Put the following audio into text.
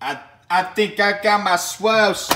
I I think I got my swells.